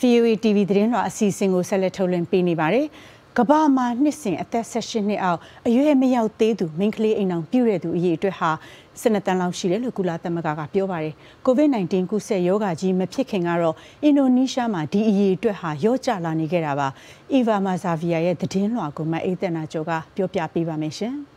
VOA TV သတင်းတော်အစီအစဉ်ကိုဆက်လက်ထုတ်လွှင့်ပေးနေပါတယ်။ကမ္ဘာမှာနှစ်စဉ်အသက်16နှစ်အောက်အရွယ်မရောက်သေးသူမိန်းကလေးအိမ်အောင်ပြုတဲ့သူအရေးအတွက်ဟာ12တန်းလောက်ရှိတယ်လို့ကုလသမဂ္ဂကပြောပါတယ်။ COVID-19 ကူးစက်ရောဂါကြီးမဖြစ်ခင်ကတော့အင်ဒိုနီးရှားမှာဒီအရေးအတွက်ဟာရောကျလာနေခဲ့တာပါ။ Eva Mazavia ရဲ့သတင်းလွှာကိုမအေးသက်နာကျော်ကပြောပြပေးပါမယ်ရှင်။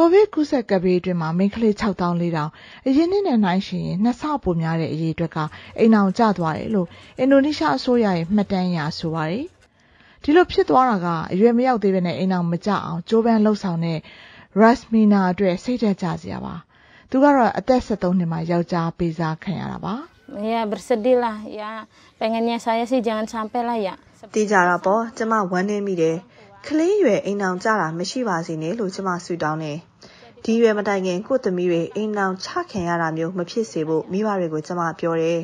ကိုဗစ်ကူးစက်ကပ်ဘေးအတွင်းမှာမိန်းကလေး6400အရင်နှစ်နဲ့နှိုင်းယှဉ်ရင်နှစ်ဆပိုများတဲ့အရေးအတွက်ကအိမ်အောင်ကျသွားတယ်လို့အင်ဒိုနီးရှားအစိုးရရဲ့မှတ်တမ်းအရဆိုပါတယ်။ဒီလိုဖြစ်သွားတာကအရွယ်မရောက်သေးဘဲနဲ့အိမ်အောင်မကျအောင်ကြိုးပမ်းလှုပ်ဆောင်တဲ့ Rasmina အတွက်စိတ်သက်ကြစရာပါ။သူကတော့အသက်73နှစ်မှာယောက်ျားပေးစားခံရတာပါ။ Ya bersedih lah ya pengennya saya sih jangan sampai lah ya တည်ကြတာပေါ့ကျမဝမ်းနေမိတယ်ကလေးရွယ်အိမ်အောင်ကြတာမရှိပါစေနဲ့လို့ကျမဆုတောင်းတယ် ဒီရွယ်မတိုင်ခင် ကိုယ့်သမီးတွေအိမ်အောင်ချခင်ရတာမျိုးမဖြစ်စေဖို့မိဘတွေကိုကျမပြောတယ်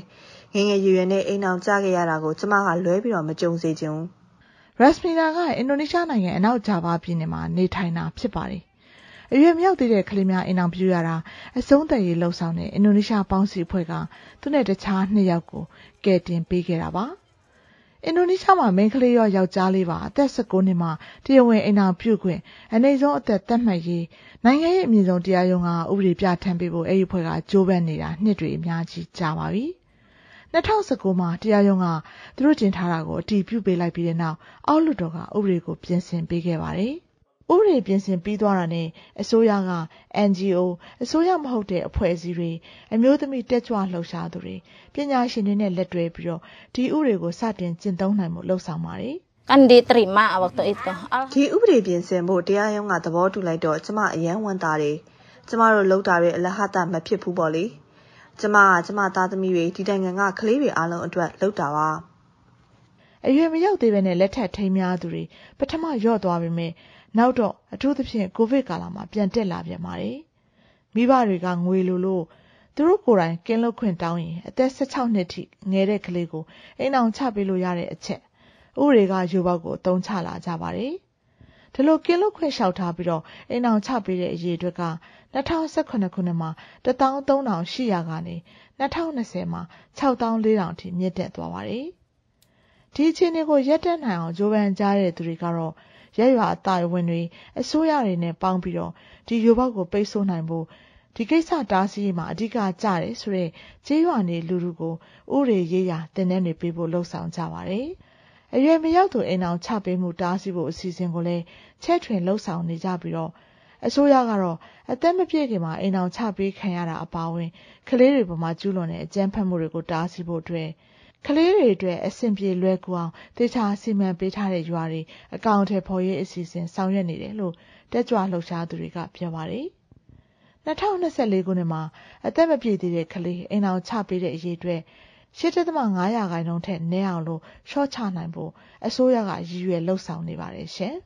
ငငယ်ရွယ်ရွယ်နဲ့အိမ်အောင်ကြခဲ့ရတာကိုကျမကလွဲပြီးတော့မကြုံစေချင်ဘူး Rasmina ကအင်ဒိုနီးရှားနိုင်ငံအနောက်ဂျာဗာပြည်နယ်မှာနေထိုင်တာဖြစ်ပါတယ်အရွယ်မြောက်သေးတဲ့ကလေးများအိမ်အောင်ပြုရတာအဆုံးသက်ရေးလှုပ်ဆောင်တဲ့အင်ဒိုနီးရှားပေါင်းစီအဖွဲ့ကသူနဲ့တခြားနှစ်ယောက်ကိုကယ်တင်ပေးခဲ့တာပါ။ အင်ဒိုနီးရှားမှာမိန်းကလေးရောယောက်ျားလေးပါအသက်19နှစ်မှတရားဝင်အိမ်အောင်ပြုခွင့်အနေဆုံးအသက်သတ်မှတ်ရေးနိုင်ငံရဲ့အမြင့်ဆုံးတရားရုံးကဥပဒေပြဋ္ဌာန်းပေးဖို့အဲ့ဒီဖွဲ့ကကြိုးပမ်းနေတာနှစ်တွေအများကြီးကြာပါပြီ2019မှာတရားရုံးကသူတို့တင်ထားတာကိုအတည်ပြုပေးလိုက်ပြီးတဲ့နောက်အောက်လွှတ်တော်ကဥပဒေကိုပြင်ဆင်ပေးခဲ့ပါတယ် ဥပဒေပြင်ဆင်ပြီးသွားတာနဲ့အစိုးရက NGO အစိုးရမဟုတ်တဲ့အဖွဲ့အစည်းတွေအမျိုးသမီးတက်ကြွလှုပ်ရှားသူတွေပညာရှင်တွေနဲ့လက်တွဲပြီးတော့ဒီဥပဒေကိုစတင်ကျင့်သုံးနိုင်မှုလှုပ်ဆောင်ပါတယ် kan diterima waktu itu ဒီဥပဒေပြင်ဆင်ဖို့တရားရုံးကသဘောတူလိုက်တော့ကျမအယမ်းဝန်တာတယ်ကျမတို့လှုပ်တာတွေအလဟတမဖြစ်ဘူးပေါ့လေကျမကကျမသားသမီးတွေဒီနိုင်ငံကကလေးတွေအားလုံးအတွက်လှုပ်တာပါ အရွယ်မရောက်သေးဘဲနဲ့လက်ထပ်ထိမ်းများသူတွေပထမရော့သွားပေမဲ့နောက်တော့အထူးသဖြင့်ကိုဗစ်ကာလမှာပြန်တက်လာပြန်ပါတယ်။မိဘတွေကငွေလိုလို့သူတို့ကိုယ်တိုင်ကင်းလွတ်ခွင့်တောင်းရင်အသက်16နှစ်ထိငယ်တဲ့ကလေးကိုအိမ်အောင်ချပေးလို့ရတဲ့အချက်ဥပဒေကယူပေါက်ကိုအသုံးချလာကြပါတယ်။ဒီလိုကင်းလွတ်ခွင့်လျှောက်ထားပြီးတော့အိမ်အောင်ချပေးတဲ့အရေးအတွက်က2018ခုနှစ်မှာ13800ကနေ2020မှာ6400အထိမြင့်တက်သွားပါတယ်။ ဒီအခြေအနေကိုရပ်တန့်နိုင်အောင်ကြိုးပမ်းကြတဲ့သူတွေကတော့ရက်ရွာအတိုင်းဝင်တွေအစိုးရတွေနဲ့ပေါင်းပြီးတော့ဒီရိုဘောက်ကိုပိတ်ဆို့နိုင်ဖို့ဒီကိစ္စတားဆီးမှာအဓိကကြတယ်ဆိုတော့ကျေးရွာနေလူလူကိုဥရေရေးရာတင်တဲ့တွေပေးဖို့လှုံ့ဆော်ကြပါတယ်။အရွယ်မရောက်သူအိမ်အောင်ချပေးမှုတားဆီးဖို့အစီအစဉ်ကိုလည်းချဲ့ထွင်လှုံ့ဆော်နေကြပြီးတော့အစိုးရကတော့အသက်မပြည့်ခင်မှာအိမ်အောင်ချပေးခံရတာအပါအဝင်ကလေးတွေပေါ်မှာကျူးလွန်တဲ့အကြမ်းဖက်မှုတွေကိုတားဆီးဖို့အတွက် ကလေးတွေအတွက်အဆင်ပြေလွယ်ကူအောင်တေချာစီမံပေးထားတဲ့ရွာတွေအကောင့်ထဲပေါ်ရေးအစီအစဉ်ဆောင်ရွက်နေတယ်လို့တက်ကြွလှုပ်ရှားသူတွေကပြောပါတယ်။2024ခုနှစ်မှာအသက်မပြည့်သေးတဲ့ကလေးအိမ်အောင်ချပေးတဲ့အရေးအတွက်8.5ရာခိုင်နှုန်းထက်နည်းအောင်လို့ရှော့ချနိုင်ဖို့အစိုးရကရည်ရွယ်လှုပ်ဆောင်နေပါတယ်ရှင်။